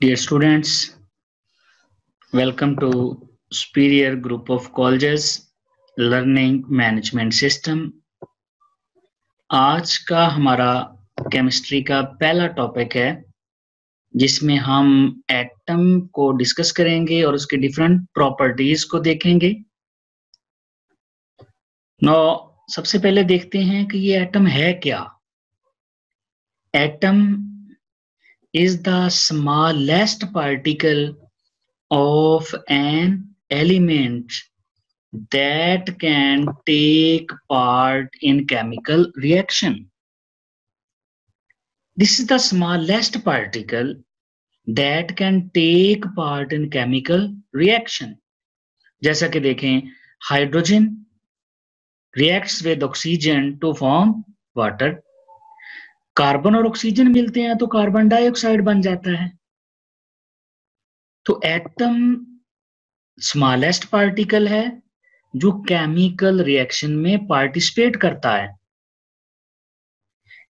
Dear students, welcome to Superior Group of Colleges Learning Management System. आज का हमारा chemistry का पहला टॉपिक है जिसमें हम एटम को डिस्कस करेंगे और उसके डिफरेंट प्रॉपर्टीज़ को देखेंगे नो सबसे पहले देखते हैं कि ये एटम है क्या atom is the smallest particle of an element that can take part in chemical reaction. This is the smallest particle that can take part in chemical reaction. जैसा कि देखें hydrogen reacts with oxygen to form water carbon और oxygen मिलते हैं तो carbon dioxide बन जाता है। तो एटम स्मॉलेस्ट पार्टिकल है जो केमिकल रिएक्शन में पार्टिसिपेट करता है।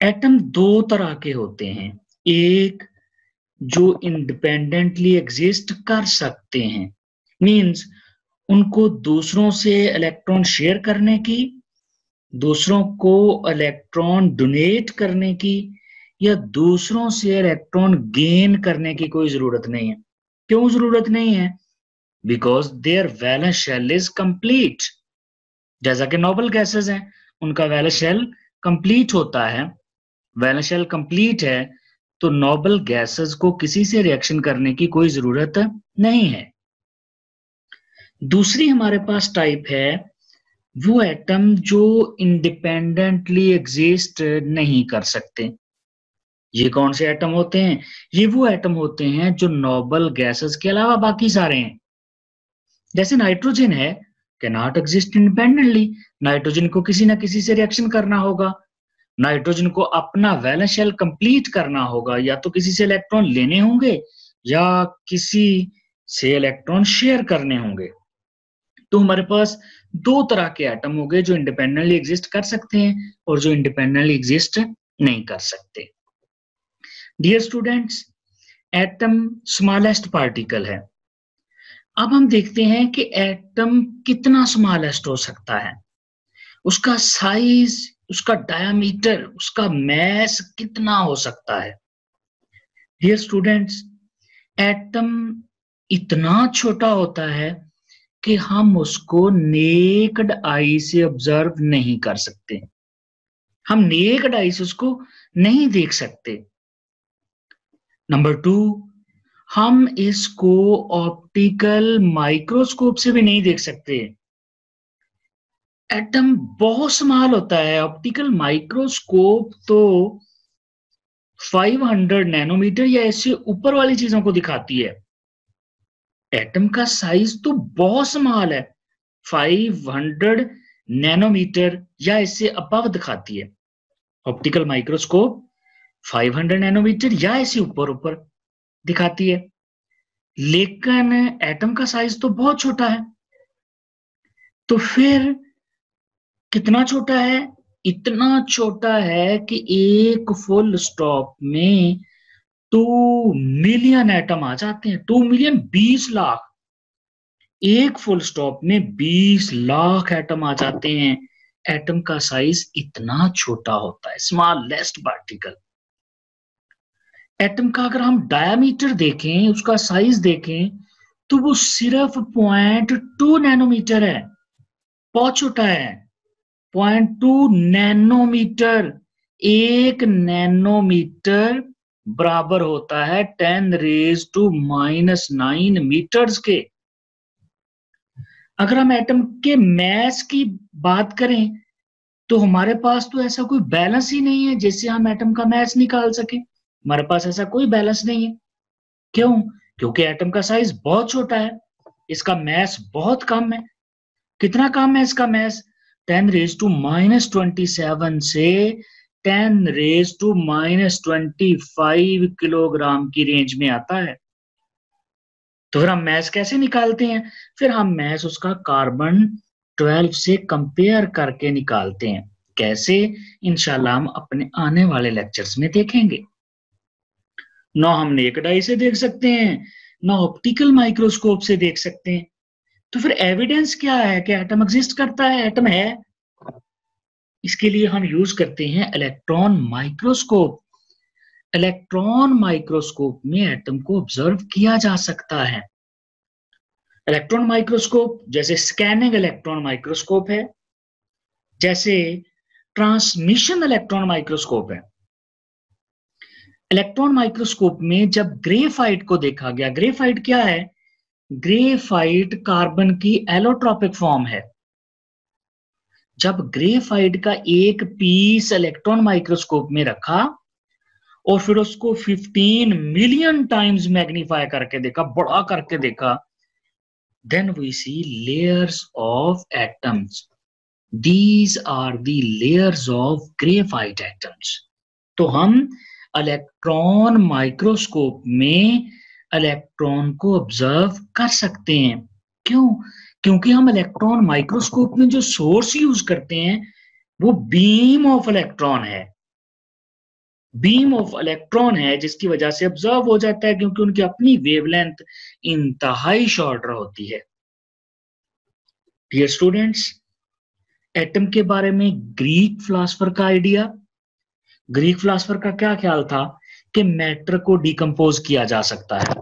एटम दो तरह के होते हैं। एक, जो इंडिपेंडेंटली एग्जिस्ट कर सकते हैं। मींस उनको दूसरों से इलेक्ट्रॉन शेयर करने की दूसरों को इलेक्ट्रॉन डोनेट करने की या दूसरों से इलेक्ट्रॉन गेन करने की कोई ज़रूरत नहीं है। क्यों ज़रूरत नहीं है? Because their valence shell is complete जैसा कि नोबल गैसेस हैं, उनका वैलेंस शेल कंप्लीट होता है। वैलेंस शेल कंप्लीट है तो नोबल गैसेस को किसी से रिएक्शन करने की कोई ज़रूरत नहीं है। दूसरी हमारे पास टाइप है वो एटम जो इंडिपेंडेंटली एग्जिस्ट नहीं कर सकते। ये कौन से एटम होते हैं? ये वो एटम होते हैं जो नोबल गैसेस के अलावा बाकी सारे हैं। जैसे नाइट्रोजन है के नॉट एग्जिस्ट इंडिपेंडेंटली नाइट्रोजन को किसी ना किसी से रिएक्शन करना होगा। नाइट्रोजन को अपना वैलेंस शेल कंप्लीट करना होगा। या तो किसी से इलेक्ट्रॉन लेने होंगे, या किसी से इलेक्ट्रॉन शेयर करने होंगे। तो हमारे पास दो तरह के एटम हो गए जो इंडिपेंडेंटली एग्जिस्ट कर सकते हैं और जो इंडिपेंडेंटली एग्जिस्ट नहीं कर सकते। Dear students atom smallest particle है। अब हम देखते हैं कि एटम कितना स्मॉलेस्ट हो सकता है। उसका साइज़ उसका डायमीटर उसका मैस कितना हो सकता है। डियर स्टूडेंट्स एटम इतना छोटा होता है कि हम उसको नेकड आई से ऑब्ज़र्व नहीं कर सकते। हम नेकड आई से उसको नहीं देख सकते। नंबर टू हम इसको ऑप्टिकल माइक्रोस्कोप से भी नहीं देख सकते। एटम बहुत स्मॉल होता है ऑप्टिकल माइक्रोस्कोप तो 500 नैनोमीटर या ऐसे ऊपर वाली चीज़ों को दिखाती है। एटम का साइज़ तो बहुत स्मॉल है। 500 नैनोमीटर या इससे अबव दिखाती है। ऑप्टिकल माइक्रोस्कोप 500 नैनोमीटर या ऐसे ऊपर ऊपर दिखाती है। लेकिन एटम का साइज़ तो बहुत छोटा है। तो फिर कितना छोटा है? इतना छोटा है कि एक फुल स्टॉप में टू मिलियन एटम आ जाते हैं, टू मिलियन बीस लाख। एक फुल स्टॉप में बीस लाख एटम आ जाते हैं। एटम का साइज़ इतना छोटा होता है स्मॉलेस्ट पार्टिकल एटम का अगर हम डायमीटर देखें, उसका साइज़ देखें तो वो सिर्फ़ पॉइंट टू नैनोमीटर है। बहुत छोटा है। पॉइंट टू नैनोमीटर एक नैनोमीटर बराबर होता है ten raise to minus nine meters के। अगर हम एटम के मैस की बात करें तो हमारे पास तो ऐसा कोई बैलेंस ही नहीं है जिससे हम एटम का मैस निकाल सके। हमारे पास ऐसा कोई बैलेंस नहीं है। क्यों? क्योंकि एटम का साइज़ बहुत छोटा है। इसका मैस बहुत कम है। कितना कम है इसका mass ten raise to minus twenty seven से ten raise to minus twenty five kilogram की रेंज में आता है। तो फिर हम मैस कैसे निकालते हैं? फिर हम मैस उसका कार्बन ट्वेल्व से कंपेयर करके निकालते हैं। कैसे? इंशाल्लाह हम अपने आने वाले लेक्चर्स में देखेंगे। ना हम नेकड आई से देख सकते हैं, ना ऑप्टिकल माइक्रोस्कोप से देख सकते हैं। तो फिर एविडेंस क्या है? कि एटम एग्जिस्ट करता है? एटम है? इसके लिए हम यूज़ करते हैं इलेक्ट्रॉन माइक्रोस्कोप इलेक्ट्रॉन माइक्रोस्कोप में एटम को ऑब्ज़र्व किया जा सकता है। इलेक्ट्रॉन माइक्रोस्कोप जैसे स्कैनिंग इलेक्ट्रॉन माइक्रोस्कोप है, जैसे ट्रांसमिशन इलेक्ट्रॉन माइक्रोस्कोप है। इलेक्ट्रॉन माइक्रोस्कोप में जब ग्रेफाइट को देखा गया ग्रेफाइट क्या है? ग्रेफाइट कार्बन की एलोट्रॉपिक फॉर्म है। जब ग्रेफाइट का एक पीस इलेक्ट्रॉन माइक्रोस्कोप में रखा और फिर उसको 15 मिलियन टाइम्स मैग्नीफाई करके देखा, बड़ा करके देखा then we see layers of atoms these are the layers of graphite atoms तो हम इलेक्ट्रॉन माइक्रोस्कोप में इलेक्ट्रॉन को ऑब्ज़र्व कर सकते हैं। क्यों? क्योंकि हम इलेक्ट्रॉन माइक्रोस्कोप में जो सोर्स यूज़ करते हैं, वो बीम ऑफ़ इलेक्ट्रॉन है। बीम ऑफ़ इलेक्ट्रॉन है, जिसकी वजह से ऑब्ज़र्व हो जाता है क्योंकि उनकी अपनी वेवलेंथ इंतहाई शॉर्टर होती है। डियर स्टूडेंट्स एटम के बारे में ग्रीक फिलासफर का आइडिया ग्रीक फिलासफर का क्या ख्याल था कि मैटर को डिकम्पोज किया जा सकता है?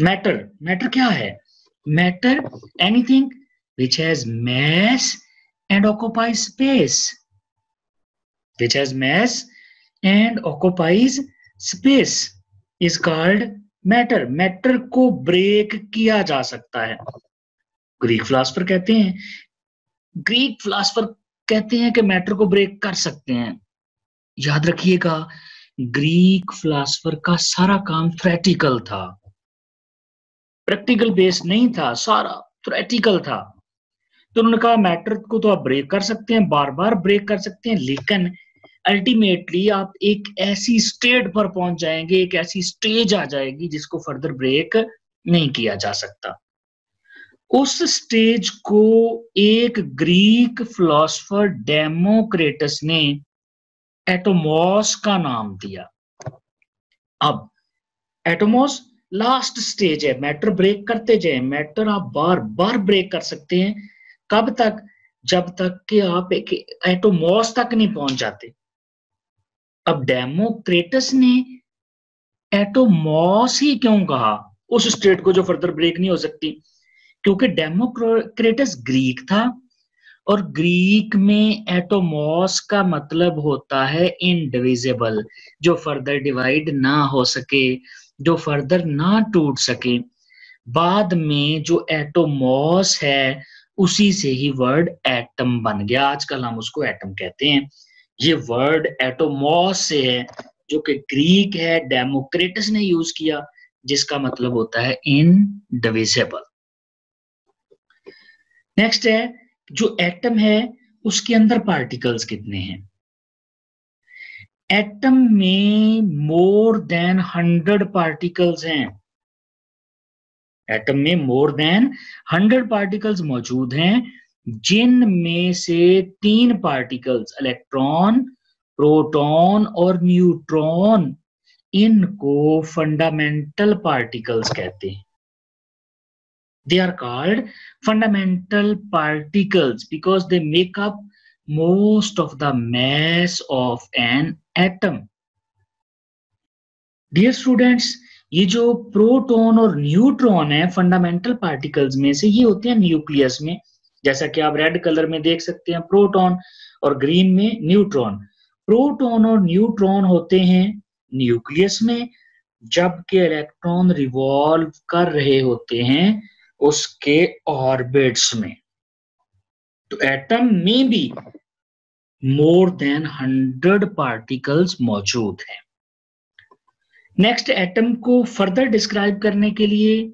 मैटर मैटर क्या है? Matter anything which has mass and occupies space which has mass and occupies space is called matter matter को ब्रेक किया जा सकता है। ग्रीक फिलासफर कहते हैं ग्रीक फिलासफर कहते हैं कि मैटर को ब्रेक कर सकते हैं। याद रखिएगा ग्रीक फिलासफर का सारा काम थ्रेटिकल था। प्रैक्टिकल बेस नहीं था, सारा थ्रेटिकल था। तो उन्होंने कहा मैटर को तो आप ब्रेक कर सकते हैं बार बार ब्रेक कर सकते हैं, लेकिन अल्टीमेटली आप एक ऐसी स्टेट पर पहुँच जाएँगे, एक ऐसी स्टेज आ जाएगी जिसको फर्दर ब्रेक नहीं किया जा सकता। उस स्टेज को एक ग्रीक फिलोसफर डेमोक्रेटस ने एटोमोस का नाम दिया। अब एटोमोस लास्ट स्टेज है मैटर ब्रेक करते जाए मैटर आप बार बार ब्रेक कर सकते हैं। कब तक? जब तक कि आप एक एटोमोस तक नहीं पहुँच जाते। अब डेमोक्रेटस ने एटोमोस ही क्यों कहा? उस स्टेट को जो फर्दर ब्रेक नहीं हो सकती। क्योंकि डेमोक्रेटस ग्रीक था, और ग्रीक में एटोमॉस का मतलब होता है इनडिविजिबल जो फर्दर डिवाइड ना हो सके। जो फर्दर ना टूट सके। बाद में जो एटोमॉस है, उसी से ही वर्ड एटम बन गया। आजकल हम उसको एटम कहते हैं। ये वर्ड एटोमॉस से है, जो कि ग्रीक है डेमोक्रेटस ने यूज़ किया, जिसका मतलब होता है इनडिविजिबल नेक्स्ट है, जो एटम है, उसके अंदर पार्टिकल्स कितने हैं? एटम में मोर देन हंड्रेड पार्टिकल्स हैं। एटम में मोर देन हंड्रेड पार्टिकल्स मौजूद हैं जिनमें से तीन पार्टिकल्स इलेक्ट्रॉन प्रोटॉन और न्यूट्रॉन इनको फंडामेंटल पार्टिकल्स कहते हैं। Are called fundamental particles because they make up most of the mass of an atom. Dear students ये जो प्रोटॉन और न्यूट्रॉन है फंडामेंटल पार्टिकल्स में से, ये होते हैं न्यूक्लियस में। जैसा कि आप रेड कलर में देख सकते हैं प्रोटॉन और ग्रीन में न्यूट्रॉन प्रोटॉन और न्यूट्रॉन होते हैं न्यूक्लियस में, जबकि इलेक्ट्रॉन रिवॉल्व कर रहे होते हैं उसके ऑर्बिट्स में। तो एटम में भी मोर देन हंड्रेड पार्टिकल्स मौजूद हैं। नेक्स्ट एटम को फर्दर डिस्क्राइब करने के लिए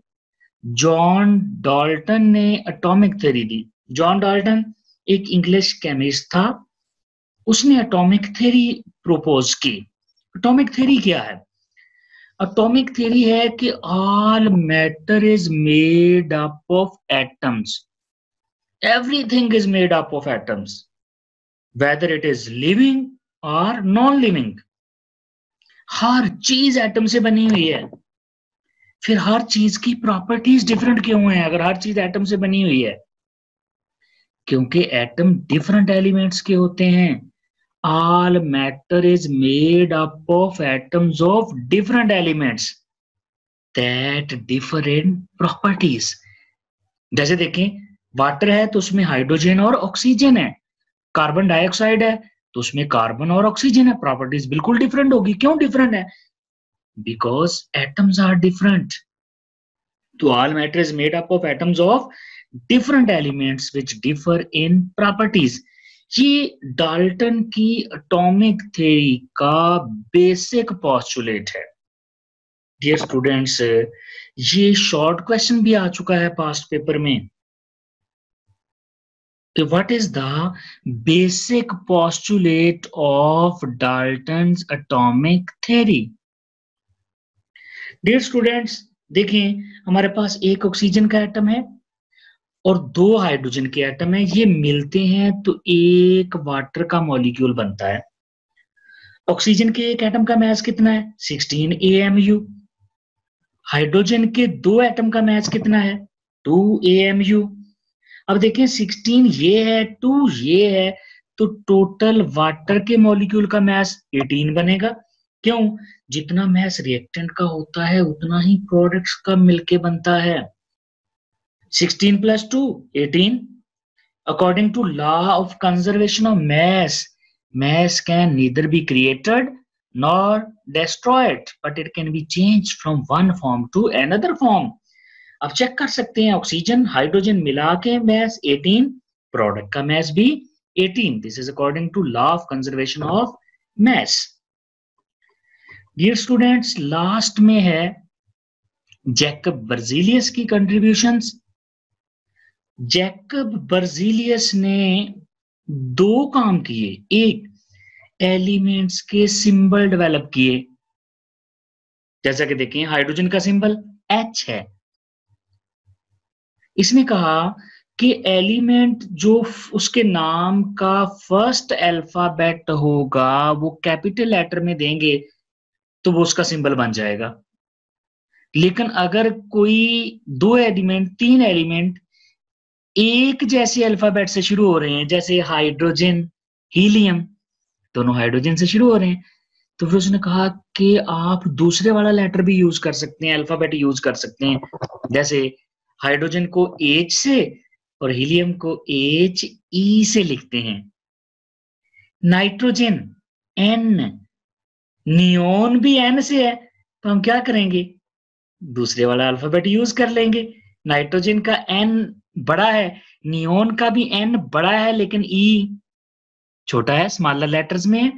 जॉन डॉल्टन ने एटॉमिक थ्योरी दी। जॉन डॉल्टन एक इंग्लिश केमिस्ट था। उसने एटॉमिक थ्योरी प्रोपोज की। एटॉमिक थ्योरी क्या है? एटॉमिक थ्योरी है कि all matter is made up of atoms everything is made up of atoms whether it is living और नॉन लिविंग हर चीज़ एटम से बनी हुई है। फिर हर चीज़ की प्रॉपर्टीज़ डिफरेंट क्यों है? अगर हर चीज़ एटम से बनी हुई है। क्योंकि एटम डिफरेंट एलिमेंट्स के होते हैं। All matter is made up of atoms of different elements that different properties जैसे देखें वाटर है तो उसमें हाइड्रोजन और ऑक्सीजन है। कार्बन डाइऑक्साइड है तो उसमें कार्बन और ऑक्सीजन है। प्रॉपर्टीज़ बिल्कुल डिफरेंट होगी। क्यों डिफरेंट है? बिकॉज़ एटम्स आर डिफरेंट तो all matter is made up of atoms of different elements which differ in properties ये डाल्टन की एटॉमिक थ्योरी का बेसिक पॉस्टुलेट है। डियर स्टूडेंट्स ये शॉर्ट क्वेश्चन भी आ चुका है पास्ट पेपर में। कि what is the basic postulate of Dalton's atomic theory? Dear students देखें, हमारे पास एक ऑक्सीजन का एटम है और दो हाइड्रोजन के एटम है। ये मिलते हैं तो एक वाटर का मॉलिक्यूल बनता है। ऑक्सीजन के एक एटम का मैच कितना है? 16 AMU हाइड्रोजन के दो एटम का मैच कितना है? 2 AMU अब देखें 16 ये है टू ये है तो टोटल वाटर के मॉलिक्यूल का मैस 18 बनेगा। क्यों? जितना मैस रिएक्टेंट का होता है, उतना ही प्रोडक्ट्स का मिलके बनता है। 16 plus two 18 according to law of conservation of mass mass can neither be created nor destroyed but it can be change from one form to another form अब चेक कर सकते हैं ऑक्सीजन हाइड्रोजन मिला के मैस 18 प्रोडक्ट का mass भी 18 this is according to law of conservation of mass dear students last में है जैकब बर्जीलियस की कंट्रीब्यूशंस जैकब बर्जीलियस ने दो काम किए. एक एलिमेंट्स के सिंबल डेवलप किए. जैसा कि देखें हाइड्रोजन का सिंबल एच है. इसने कहा कि एलिमेंट जो उसके नाम का फ़र्स्ट अल्फ़ाबेट होगा, वो कैपिटल लेटर में देंगे तो वो उसका सिंबल बन जाएगा। लेकिन अगर कोई दो एलिमेंट, तीन एलिमेंट एक जैसे अल्फ़ाबेट से शुरू हो रहे हैं, जैसे हाइड्रोजन हीलियम दोनों हाइड्रोजन से शुरू हो रहे हैं तो फिर उसने कहा कि आप दूसरे वाला लेटर भी यूज़ कर सकते हैं अल्फ़ाबेट यूज़ कर सकते हैं। जैसे हाइड्रोजन को एच से और हीलियम को एच ई से लिखते हैं। नाइट्रोजन एन नियोन भी एन से है तो हम क्या करेंगे? दूसरे वाला अल्फ़ाबेट यूज़ कर लेंगे। नाइट्रोजन का एन बड़ा है, नियोन का भी एन बड़ा है, लेकिन ई e छोटा है स्मॉलर लेटर्स में है।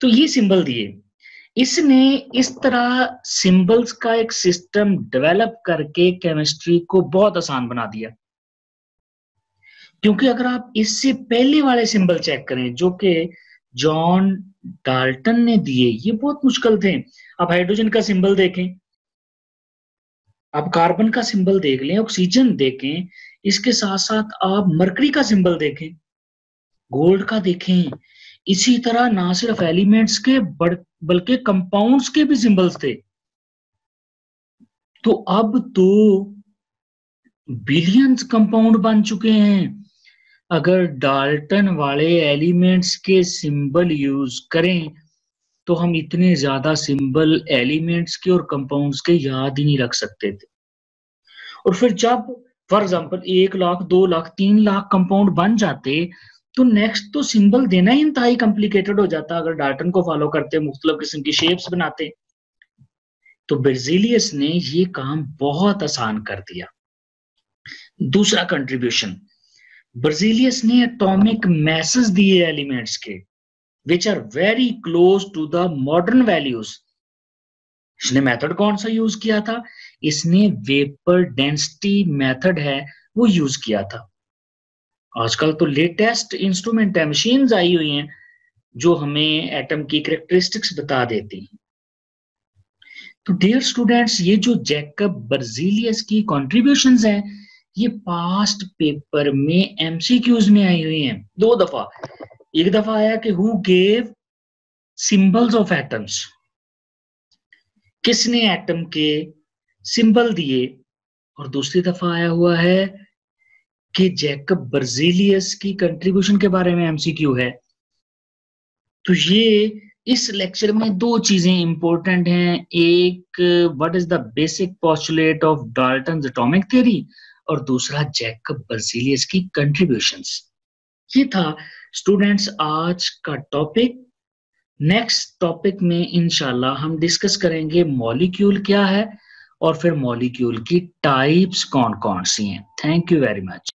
तो ये सिंबल दिए। इसने इस तरह सिंबल्स का एक सिस्टम डेवलप करके केमिस्ट्री को बहुत आसान बना दिया। क्योंकि अगर आप इससे पहले वाले सिंबल चेक करें, जो कि जॉन डाल्टन ने दिए, ये बहुत मुश्किल थे। आप हाइड्रोजन का सिंबल देखें, आप कार्बन का सिंबल देख लें, ऑक्सीजन देखें, इसके साथ साथ आप मरकरी का सिंबल देखें, गोल्ड का देखें इसी तरह ना सिर्फ़ एलिमेंट्स के बल्कि कंपाउंड्स के भी सिंबल्स थे। तो अब तो बिलियंस कंपाउंड बन चुके हैं। अगर डाल्टन वाले एलिमेंट्स के सिंबल यूज़ करें तो हम इतने ज़्यादा सिंबल एलिमेंट्स के और कंपाउंड्स के याद ही नहीं रख सकते थे। और फिर जब फॉर एग्जांपल एक लाख, दो लाख, तीन लाख कंपाउंड बन जाते तो नेक्स्ट तो सिंबल देना ही इंतहाई कॉम्प्लिकेटेड हो जाता अगर डार्टन को फॉलो करते, मुख्तलिफ़ किस्म की शेप्स बनाते। तो बेर्जिलियस ने ये काम बहुत आसान कर दिया। दूसरा कंट्रीब्यूशन ब्रजीलियस ने एटॉमिक मैसेज दिए एलिमेंट्स के which are very close to the modern values इसने मेथड कौन सा यूज़ किया था? इसने वेपर डेंसिटी मेथड है, वो यूज़ किया था। आजकल तो लेटेस्ट इंस्ट्रूमेंट है मशीन आई हुई हैं, जो हमें एटम की करेक्टरिस्टिक्स बता देती हैं। तो डियर स्टूडेंट्स ये जो जैकब बर्जीलियस की कॉन्ट्रीब्यूशन हैं, ये पास्ट पेपर में एमसीक्यूज में आई हुई हैं। दो दफ़ा। एक दफ़ा आया कि who gave symbols of atoms किसने एटम के सिंबल दिए? और दूसरी दफ़ा आया हुआ है कि जैकब बर्जिलियस की कंट्रीब्यूशन के बारे में एमसीक्यू है। तो ये इस लेक्चर में दो चीज़ें इंपॉर्टेंट हैं। एक what is the basic postulate of Dalton atomic theory और दूसरा जैकब बर्जिलियस की कंट्रीब्यूशंस ये था स्टूडेंट्स आज का टॉपिक नेक्स्ट टॉपिक में इंशाल्लाह हम डिस्कस करेंगे मॉलिक्यूल क्या है और फिर मॉलिक्यूल की टाइप्स कौन कौन सी हैं। Thank you very much